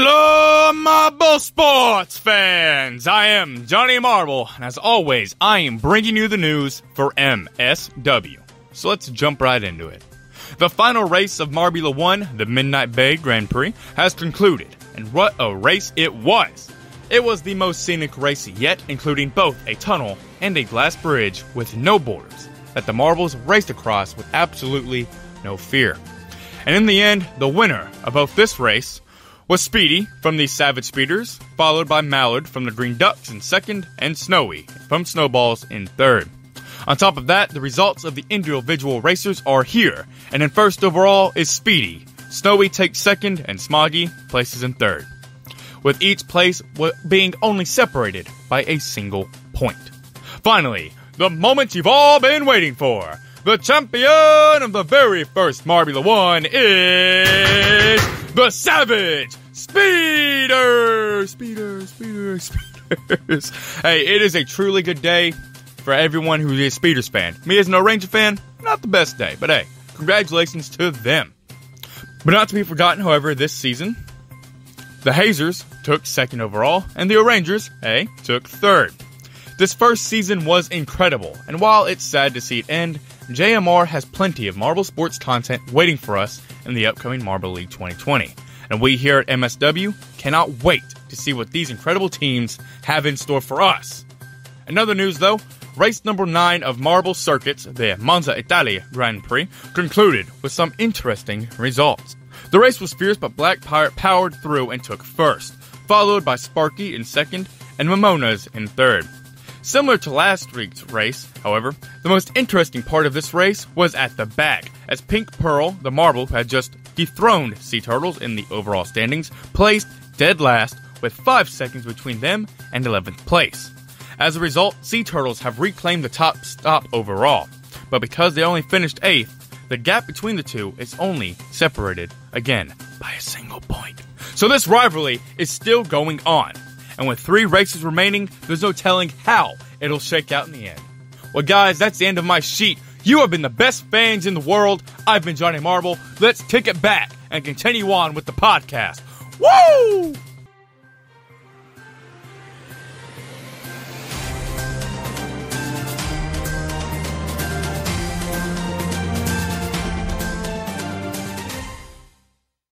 Hello, Marble sports fans! I am Johnny Marble, and as always, I am bringing you the news for MSW. So let's jump right into it. The final race of Marbula 1, the Midnight Bay Grand Prix, has concluded, and what a race it was! It was the most scenic race yet, including both a tunnel and a glass bridge with no borders that the marbles raced across with absolutely no fear. And in the end, the winner of both this race was Speedy from the Savage Speeders, followed by Mallard from the Green Ducks in second, and Snowy from Snowballs in third. On top of that, the results of the individual racers are here, and in first overall is Speedy. Snowy takes second, and Smoggy places in third, with each place being only separated by a single point. Finally, the moment you've all been waiting for. The champion of the very first Marbula 1 is the Savage Speeder! Speeder, Speeder, Speeders. hey, it is a truly good day for everyone who is a Speeders fan. Me as an Oranger fan, not the best day, but hey, congratulations to them. But not to be forgotten, however, this season, the Hazers took second overall, and the Orangers, hey, took third. This first season was incredible, and while it's sad to see it end, JMR has plenty of Marble Sports content waiting for us in the upcoming Marble League 2020. And we here at MSW cannot wait to see what these incredible teams have in store for us. Another news though, race number 9 of Marble Circuits, the Monza Italia Grand Prix, concluded with some interesting results. The race was fierce, but Black Pirate powered through and took first, followed by Sparky in second and Mimonas in third. Similar to last week's race, however, the most interesting part of this race was at the back, as Pink Pearl, the marble, who had just dethroned Sea Turtles in the overall standings, placed dead last with 5 seconds between them and 11th place. As a result, Sea Turtles have reclaimed the top stop overall, but because they only finished 8th, the gap between the two is only separated, again, by a single point. So this rivalry is still going on, and with three races remaining, there's no telling how it'll shake out in the end. Well, guys, that's the end of my sheet. You have been the best fans in the world. I've been Johnny Marble. Let's kick it back and continue on with the podcast. Woo!